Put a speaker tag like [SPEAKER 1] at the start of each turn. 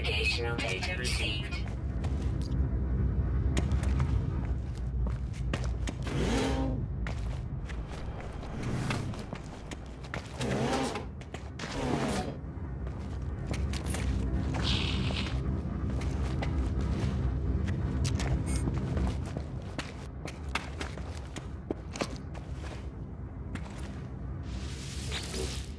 [SPEAKER 1] Navigational data received. Thank